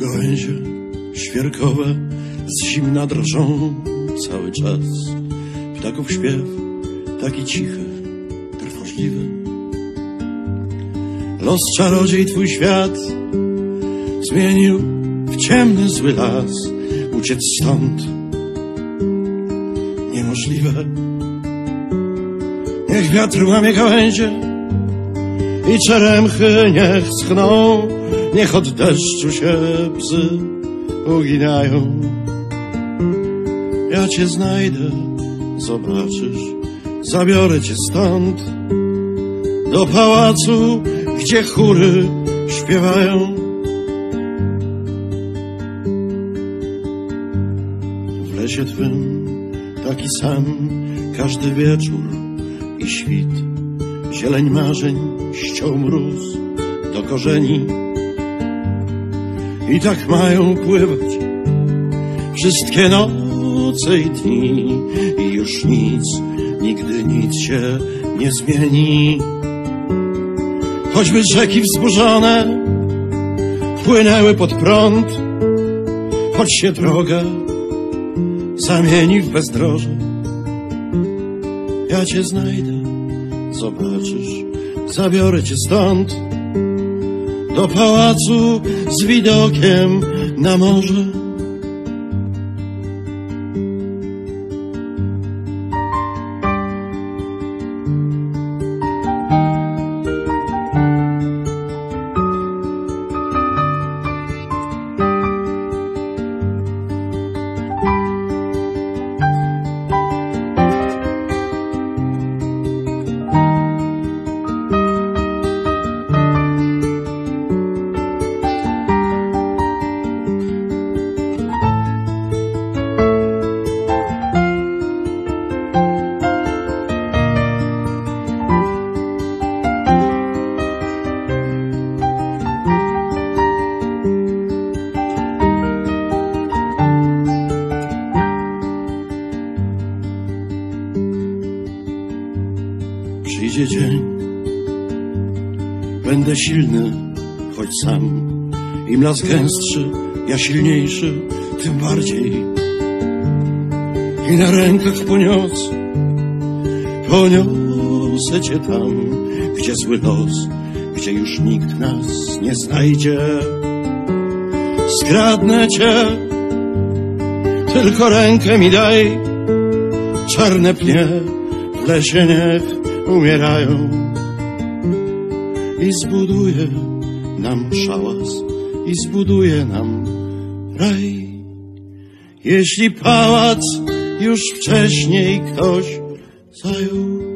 Gałęzie świerkowe z zimna drżą cały czas. Ptaków śpiew taki cichy, trwożliwy. Los czarodziej twój świat zmienił w ciemny zły las. Uciec stąd niemożliwe. Niech wiatr łamie gałęzie i czeremchy niech schną, niech od deszczu się psy uginają. Ja cię znajdę, zobaczysz, zabiorę cię stąd do pałacu, gdzie chóry śpiewają. W lesie twym taki sam każdy wieczór i świt, zieleń marzeń ściął mróz do korzeni. I tak mają pływać wszystkie noce i dni i już nic, nigdy nic się nie zmieni. Choćby rzeki wzburzone wpłynęły pod prąd, choć się droga zamieni w bezdroże. Ja cię znajdę, zobaczysz, zabiorę cię stąd do pałacu z widokiem na morze. Przyjdzie dzień, będę silny, choć sam. Im las gęstszy, ja silniejszy, tym bardziej. I na rękach poniosę, poniosę cię tam, gdzie zły los, gdzie już nikt nas nie znajdzie. Skradnę cię, tylko rękę mi daj, czarne pnie w lesie niech umierają i zbuduje nam szałas i zbuduje nam raj. Jeśli pałac już wcześniej ktoś zajął,